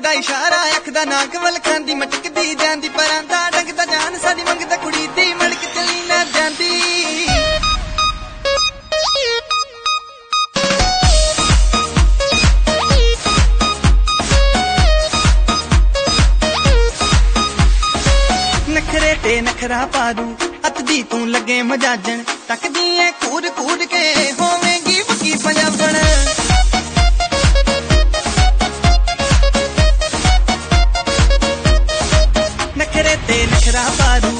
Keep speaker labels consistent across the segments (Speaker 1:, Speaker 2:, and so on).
Speaker 1: ਲੱਗਦਾ ਇਸ਼ਾਰਾ ਅੱਖ ਦਾ ਨਾਕ ਵੱਲ ਖਾਂਦੀ ਮਟਕਦੀ ਜਾਂਦੀ ਪਰਾਂ ਦਾ ਡੰਗਦਾ ਜਾਨ ਸਾਡੀ ਮੰਗਦਾ ਕੁੜੀ ਦੀ ਮੜਕ ਚਲੀ ਨਾ ਜਾਂਦੀ ਨਖਰੇ ਤੇ ਨਖਰਾ ਪਾ ਦੂੰ ਹੱਥ ਦੀ ਤੂੰ ਲੱਗੇ ਮਜਾਜਣ ਤੱਕਦੀ ਐ ਕੂੜ ਕੂੜ ਕੇ ਹੋਵੇਂਗੀ ਬੱਕੀ ਪੰਜਾਬਣ Hyderabad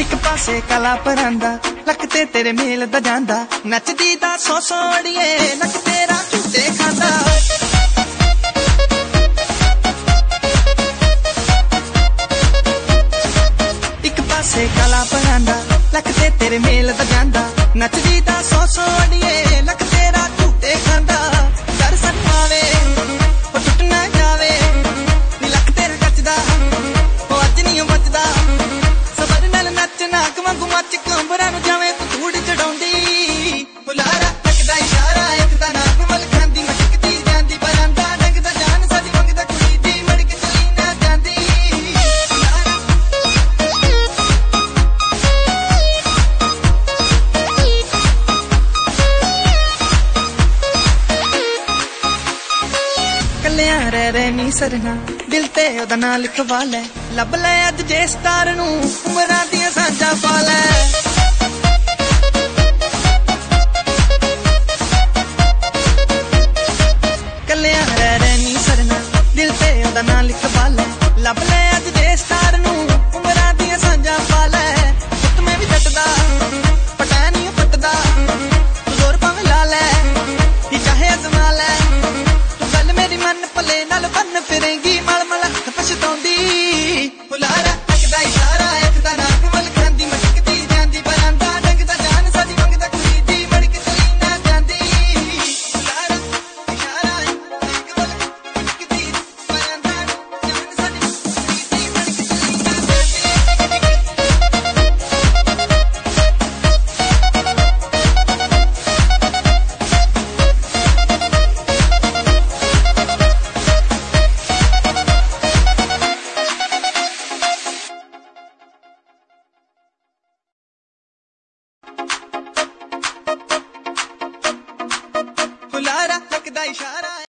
Speaker 1: ਇੱਕ ਪਾਸੇ ਕਲਾ ਪਰਾਂਦਾ ਲੱਕ ਤੇ ਤੇਰੇ ਮੇਲ ਦਾ ਜਾਂਦਾ ਨੱਚਦੀ ਦਾ ਸੋ ਸੋੜੀਏ ਨੱਕ ਤੇਰਾ ਝੂਟੇ ਖਾਂਦਾ ਇੱਕ ਪਾਸੇ ਕਲਾ ਪਰਾਂਦਾ ਲੱਕ ਤੇ ਤੇਰੇ ਮੇਲ ਦਾ ਜਾਂਦਾ ਨੱਚਦੀ ਦਾ ਸੋ ਸੋੜੀਏ ਕੱਲਿਆਂ ਰਹਿ ਰਹਿ ਨੀ ਸਰਨਾ। ਦਿਲ ਤੇ ਉਹਦਾ ਨਾਂ ਲਿਖਵਾ ਲੈ। ਲੱਭ ਲੈ ਅੱਜ ਜੇ ਸਟਾਰ ਨੂੰ। ਉਮਰਾਂ ਦੀਆਂ ਸਾਂਝਾਂ ਪਾ ਲੈ। ਕੱਲਿਆਂ ਰਹਿ ਰਹਿ ਨੀ ਸਰਨਾ। ਦਿਲ ਤੇ ਉਹਦਾ ਨਾਂ ਲਿਖਵਾ ਲੈ। ਲੱਭ ਲੈ इशारा